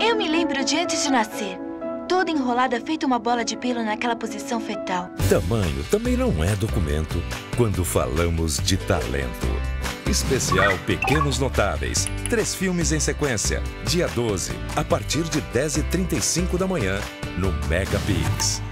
Eu me lembro de antes de nascer. Toda enrolada, feita uma bola de pelo naquela posição fetal. Tamanho também não é documento quando falamos de talento. Especial Pequenos Notáveis. Três filmes em sequência. Dia 12, a partir de 10h35 da manhã, no Megapix.